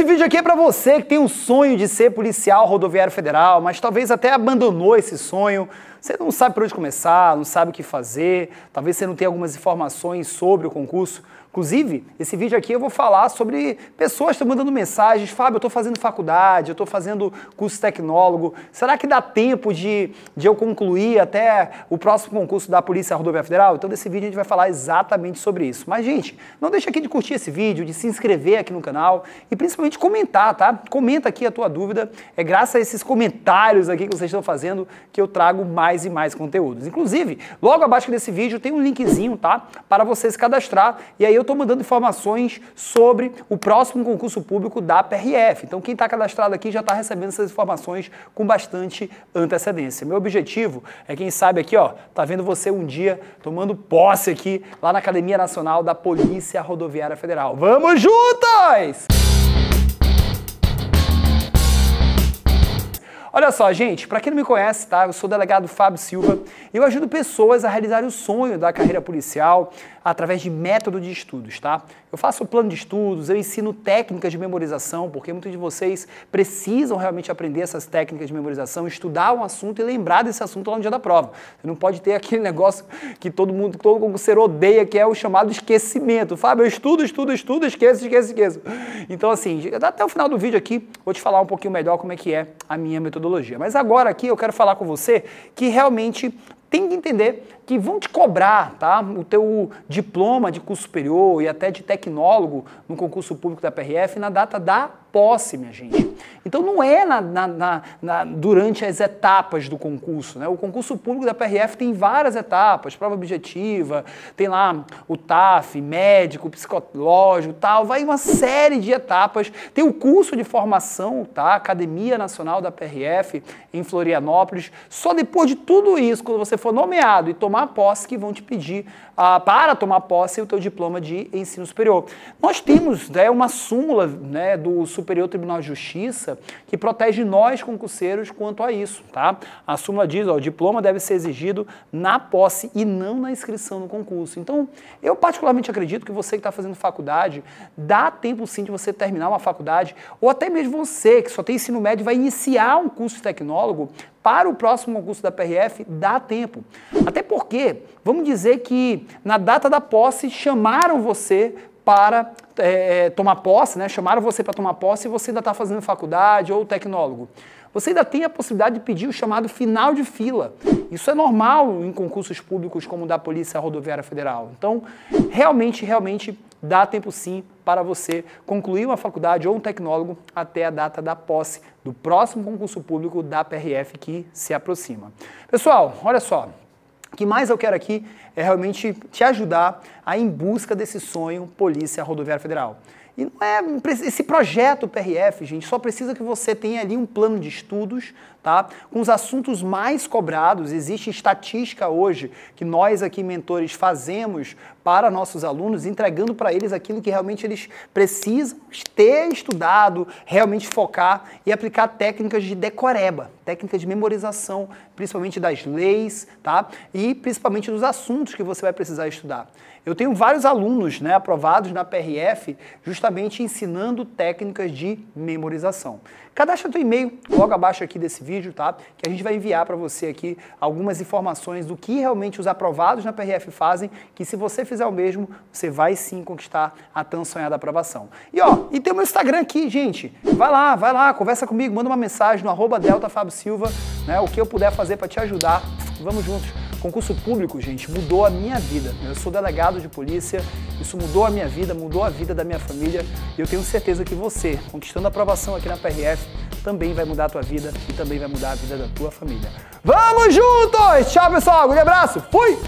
Esse vídeo aqui é para você que tem um sonho de ser policial rodoviário federal, mas talvez até abandonou esse sonho. Você não sabe por onde começar, não sabe o que fazer, talvez você não tenha algumas informações sobre o concurso. Inclusive, esse vídeo aqui eu vou falar sobre pessoas que estão mandando mensagens. Fábio, eu estou fazendo faculdade, eu estou fazendo curso tecnólogo. Será que dá tempo de, de eu concluir até o próximo concurso da Polícia Rodoviária Federal? Então, nesse vídeo a gente vai falar exatamente sobre isso. Mas, gente, não deixa aqui de curtir esse vídeo, de se inscrever aqui no canal e principalmente comentar, tá? Comenta aqui a tua dúvida. É graças a esses comentários aqui que vocês estão fazendo que eu trago mais e mais conteúdos. Inclusive, logo abaixo desse vídeo tem um linkzinho, tá? Para você se cadastrar e aí eu estou mandando informações sobre o próximo concurso público da PRF. Então, quem está cadastrado aqui já está recebendo essas informações com bastante antecedência. Meu objetivo é, quem sabe aqui, ó, tá vendo você um dia tomando posse aqui lá na Academia Nacional da Polícia Rodoviária Federal. Vamos juntos! Olha só, gente, para quem não me conhece, tá? Eu sou o delegado Fábio Silva eu ajudo pessoas a realizar o sonho da carreira policial através de método de estudos, tá? Eu faço plano de estudos, eu ensino técnicas de memorização, porque muitos de vocês precisam realmente aprender essas técnicas de memorização, estudar um assunto e lembrar desse assunto lá no dia da prova. Você não pode ter aquele negócio que todo mundo, todo concurseiro odeia, que é o chamado esquecimento. Fábio, eu estudo, estudo, estudo, esqueço, esqueço, esqueço. Então, assim, até o final do vídeo aqui, vou te falar um pouquinho melhor como é que é a minha metodologia. Mas agora aqui eu quero falar com você que realmente tem que entender que vão te cobrar tá, o teu diploma de curso superior e até de tecnólogo no concurso público da PRF na data da posse, minha gente. Então não é na, na, na, durante as etapas do concurso. Né? O concurso público da PRF tem várias etapas, prova objetiva, tem lá o TAF, médico, psicológico, tal, vai uma série de etapas. Tem o curso de formação, tá? Academia Nacional da PRF em Florianópolis. Só depois de tudo isso, quando você for nomeado e tomar posse, que vão te pedir ah, para tomar posse o teu diploma de ensino superior. Nós temos né, uma súmula né, do Superior Tribunal de Justiça que protege nós concurseiros quanto a isso, tá? A súmula diz, ó, o diploma deve ser exigido na posse e não na inscrição no concurso. Então, eu particularmente acredito que você que está fazendo faculdade, dá tempo sim de você terminar uma faculdade, ou até mesmo você que só tem ensino médio vai iniciar um curso de tecnólogo, para o próximo concurso da PRF, dá tempo. Até porque, vamos dizer que na data da posse chamaram você para é, é, tomar posse, né? chamaram você para tomar posse e você ainda está fazendo faculdade ou tecnólogo. Você ainda tem a possibilidade de pedir o chamado final de fila. Isso é normal em concursos públicos como o da Polícia Rodoviária Federal. Então, realmente, realmente dá tempo sim para você concluir uma faculdade ou um tecnólogo até a data da posse do próximo concurso público da PRF que se aproxima. Pessoal, olha só, que mais eu quero aqui é realmente te ajudar a ir em busca desse sonho Polícia Rodoviária Federal. E não é esse projeto PRF, gente, só precisa que você tenha ali um plano de estudos, tá? Com os assuntos mais cobrados. Existe estatística hoje que nós aqui mentores fazemos para nossos alunos, entregando para eles aquilo que realmente eles precisam ter estudado, realmente focar e aplicar técnicas de decoreba, técnicas de memorização, principalmente das leis, tá? E principalmente dos assuntos que você vai precisar estudar. Eu tenho vários alunos né, aprovados na PRF justamente ensinando técnicas de memorização. Cadastra teu e-mail logo abaixo aqui desse vídeo, tá? Que a gente vai enviar para você aqui algumas informações do que realmente os aprovados na PRF fazem, que se você fizer o mesmo, você vai sim conquistar a tão sonhada aprovação. E ó, e tem o meu Instagram aqui, gente. Vai lá, vai lá, conversa comigo, manda uma mensagem no arroba Delta Fábio Silva, né? O que eu puder fazer para te ajudar. Vamos juntos. Concurso público, gente, mudou a minha vida. Eu sou delegado de polícia, isso mudou a minha vida, mudou a vida da minha família e eu tenho certeza que você, conquistando a aprovação aqui na PRF, também vai mudar a tua vida e também vai mudar a vida da tua família. Vamos juntos! Tchau, pessoal. Um grande abraço. Fui!